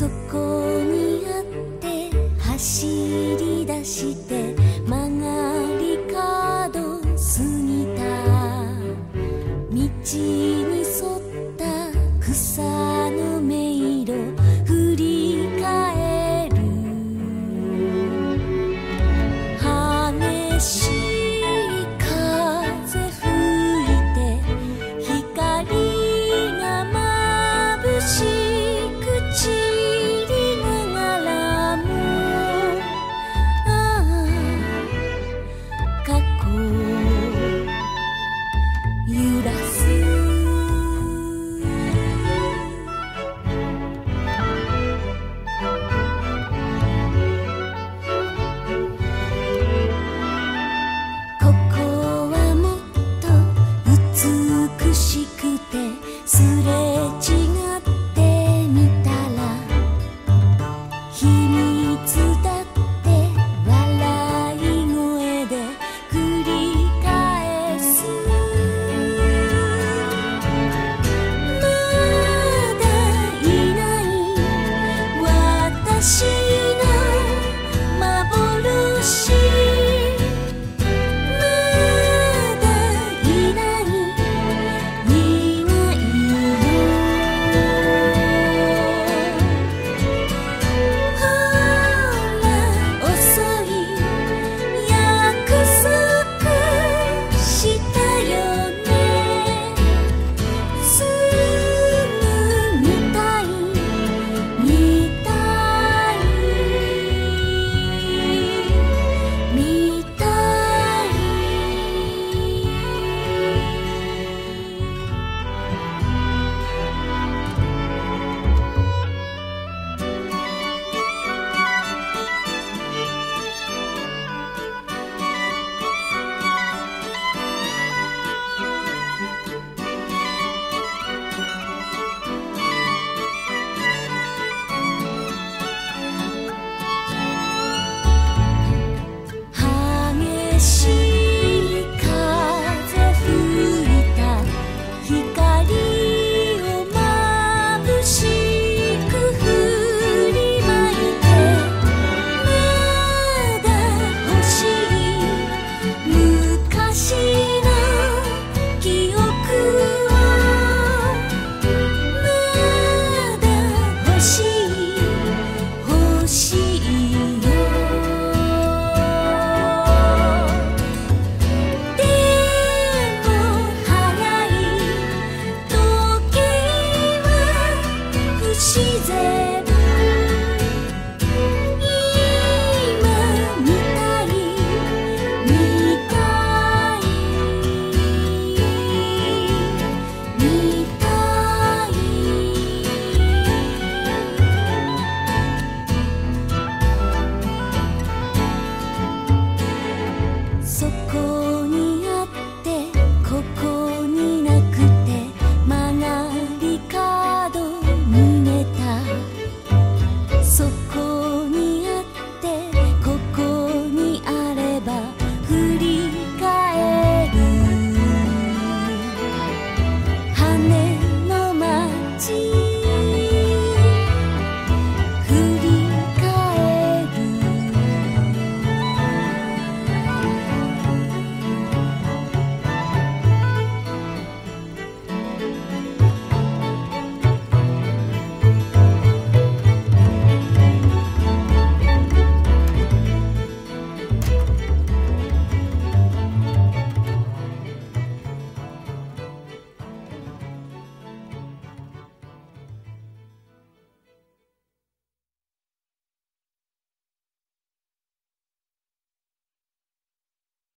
そこにあって走り出した